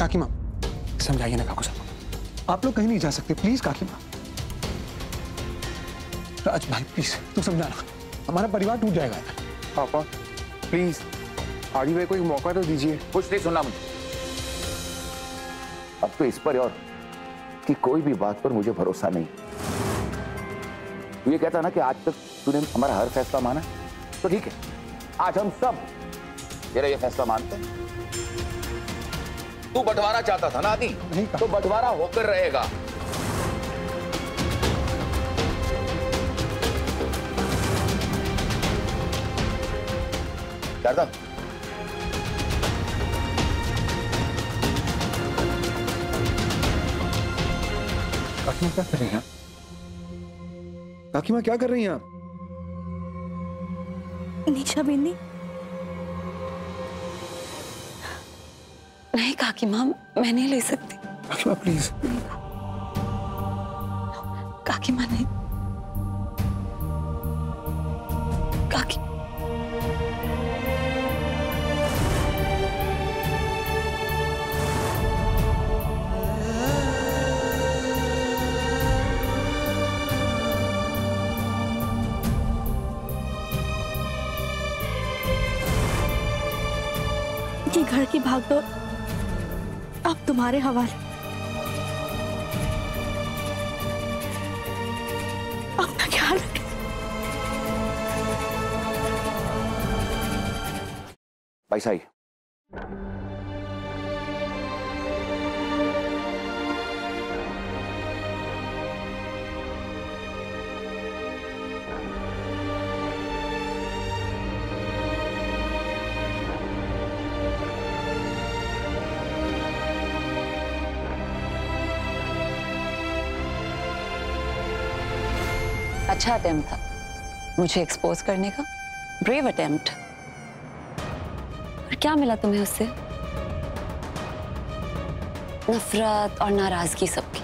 काकी माँ समझाइए ना काकू साहब। आप लोग कहीं नहीं जा सकते प्लीज़ काकी माँ। राज भाई प्लीज़ तू समझाना। हमारा परिवार टूट जाएगा पापा प्लीज़ आड़ी भाई को एक मौका तो दीजिए। कुछ नहीं सुना मुझे। अब तो इस पर और कि कोई भी बात पर मुझे भरोसा नहीं। तू ये कहता ना कि आज तक तूने हमारा हर फैसला माना तो ठीक है आज हम सब तेरा ये फैसला मानते हैं। तू बंटवारा चाहता था ना आदि? नहीं तो बंटवारा होकर रहेगा। शारदा। काकी माँ क्या कर रही हैं आप? काकी माँ क्या कर रही हैं आप? नीचा बिंदी। नहीं काकी माँ मैं नहीं ले सकती। काकी माँ प्लीज़ काकी माँ नहीं। काकी। ये घर की भागदौड़ अब तुम्हारे हवाले। अपना ख्याल रखें भाई साई। अच्छा अटेम्प्ट था। मुझे एक्सपोज करने का ब्रेव अटेम्प्ट क्या मिला तुम्हें उससे? नफरत और नाराज़गी सबकी।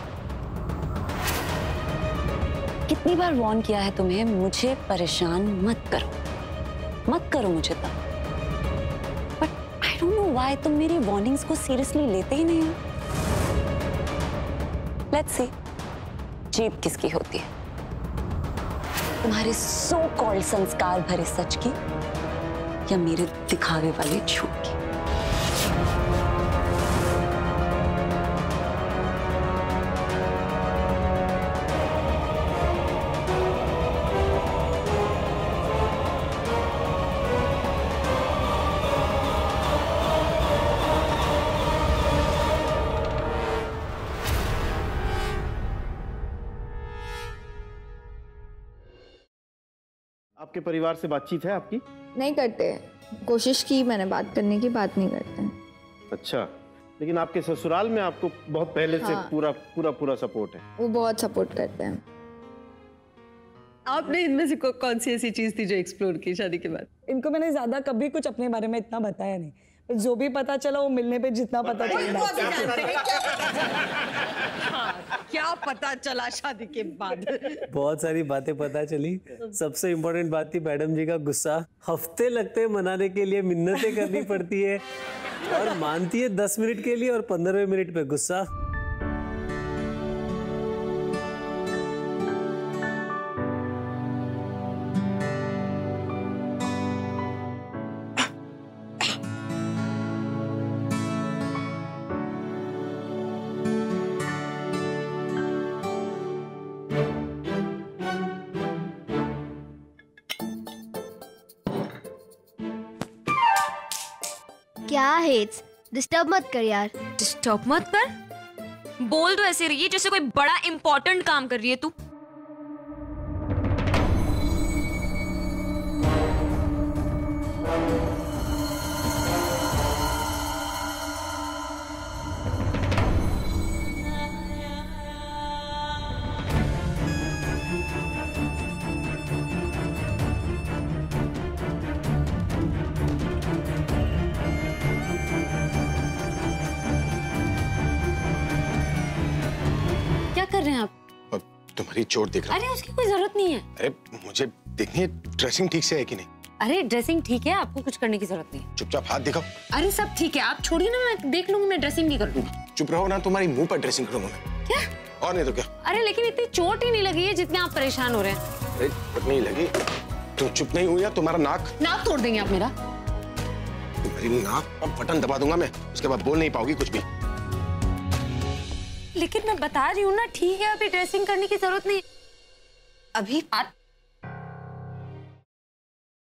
कितनी बार वॉर्न किया है तुम्हें, मुझे परेशान मत करो। मत करो मुझे तब। But I don't know why तुम मेरी वार्निंग्स को सीरियसली लेते ही नहीं हो। लेट्स सी जीत किसकी होती है? तुम्हारे सो कॉल्ड संस्कार भरे सच की या मेरे दिखावे वाले झूठ की? आपके परिवार से बातचीत है आपकी? नहीं करते। कोशिश की मैंने बात करने की बात नहीं करते। अच्छा लेकिन आपके ससुराल में आपको बहुत पहले हाँ। से हाँ। पूरा पूरा पूरा सपोर्ट है। वो बहुत सपोर्ट करते हैं। आपने इनमें से कौन सी ऐसी चीज़ थी जो एक्सप्लोर की शादी के बाद? इनको मैंने ज़्यादा कभी कुछ अपने बारे में इतना बताया नहीं। जो भी पता चला वो मिलने पे जितना पता चला। क्या पता चला शादी के बाद? बहुत सारी बातें पता चली। सबसे इम्पोर्टेंट बात थी मैडम जी का गुस्सा। हफ़्ते लगते मनाने के लिए, मिन्नतें करनी पड़ती है। और मानती है दस मिनट के लिए और पंद्रहवें मिनट पे गुस्सा। क्या है डिस्टर्ब मत कर यार। डिस्टर्ब मत कर? बोल तो ऐसे रही जैसे कोई बड़ा इंपॉर्टेंट काम कर रही है तू। तुम्हारी चोट देख रहा अरे उसकी कोई ज़रूरत नहीं है। अरे मुझे देखनी है ड्रेसिंग ठीक से है कि नहीं? अरे ड्रेसिंग ठीक है आपको कुछ करने की ज़रूरत नहीं चुपचाप हाथ दिखाओ। अरे सब ठीक है आप छोड़िए ना मैं देख लूँगी मैं ड्रेसिंग भी कर लूँगी। चुप रहो ना तुम्हारी मुँह पर ड्रेसिंग करूँगा मैं। क्या? और नहीं तो क्या? अरे लेकिन इतनी चोट ही नहीं लगी है जितने आप परेशान हो रहे हैं। अरे चोट नहीं लगी। तुम चुप नहीं हुई या तुम्हारा नाक? नाक तोड़ देंगे आप मेरा। तुम्हारी नाक अब बटन दबा दूँगा मैं उसके बाद बोल नहीं पाओगी कुछ भी। लेकिन मैं बता रही हूँ ना, ठीक है, अभी ड्रेसिंग करने की ज़रूरत नहीं। अभी